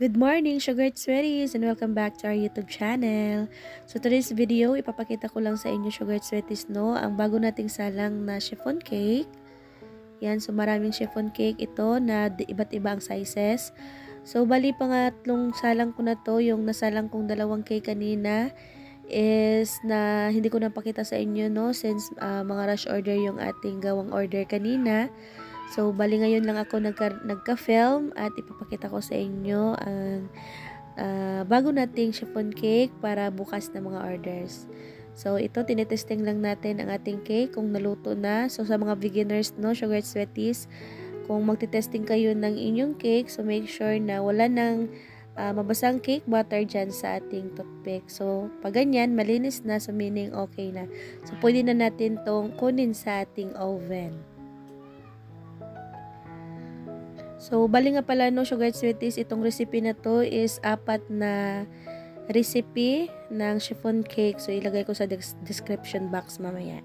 Good morning, Sugar Sweaties, and welcome back to our YouTube channel. So, today's video, ipapakita ko lang sa inyo, Sugar Sweaties, no, ang bago nating salang na chiffon cake. Yan, so maraming chiffon cake ito na iba't iba ang sizes. So, bali pangatlong salang ko na to, yung nasalang kong dalawang cake kanina is na hindi ko napakita sa inyo, no, since uh, mga rush order yung ating gawang order kanina. So, bali ngayon lang ako nagka, nagka-film at ipapakita ko sa inyo ang uh, bago nating chiffon cake para bukas na mga orders. So, ito, tinetesting lang natin ang ating cake kung naluto na. So, sa mga beginners, no, sugar sweaties, kung magtitesting kayo ng inyong cake, so make sure na wala nang uh, mabasang cake butter dyan sa ating toothpick. So, pag ganyan, malinis na, so meaning okay na. So, pwede na natin tong kunin sa ating oven. So, bali nga pala no, sugar sweeties, itong recipe na to is apat na recipe ng chiffon cake. So, ilagay ko sa description box mamaya.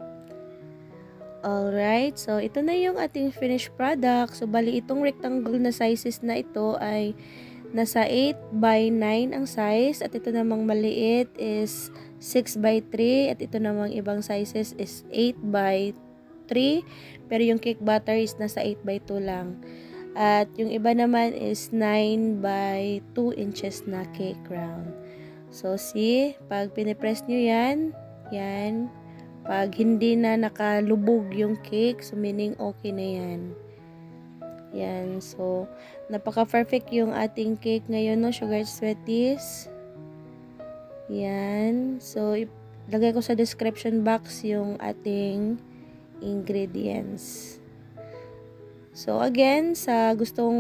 Alright, so ito na yung ating finished product. So, bali itong rectangle na sizes na ito ay nasa 8 by 9 ang size. At ito namang maliit is 6 by 3. At ito namang ibang sizes is 8 by 3. Pero yung cake butter is nasa 8 by 2 lang. At yung iba naman is 9 by 2 inches na cake round. So, see, pag pinipress nyo yan, yan, pag hindi na nakalubog yung cake, so meaning okay na yan. Yan, so, napaka-perfect yung ating cake ngayon, no, sugar sweeties. Yan, so, lagay ko sa description box yung ating ingredients. So, again, sa gustong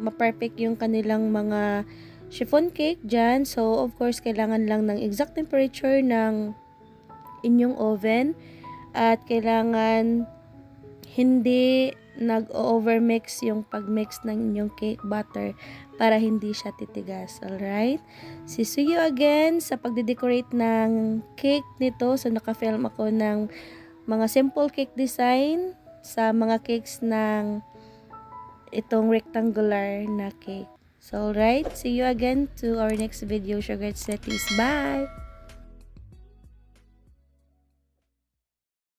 ma-perfect yung kanilang mga chiffon cake dyan, so, of course, kailangan lang ng exact temperature ng inyong oven at kailangan hindi nag-overmix yung pag-mix ng inyong cake batter para hindi siya titigas. Alright? So, see you again sa pagde-decorate ng cake nito. So, naka-film ako ng mga simple cake design sa mga cakes ng itong rectangular na cake. So, alright, see you again to our next video, Sugar Setties. Bye!